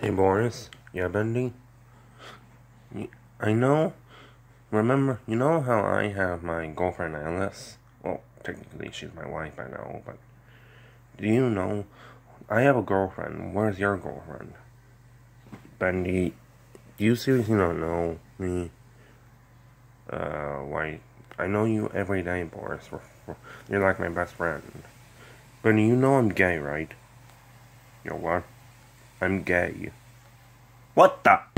Hey Boris, yeah Bendy? I know, remember, you know how I have my girlfriend Alice? Well, technically she's my wife, I know, but do you know, I have a girlfriend, where's your girlfriend? Bendy, do you seriously not know me? Uh, why, I know you every day, Boris, you're like my best friend. But you know I'm gay, right? You're what? I'm gay. What the?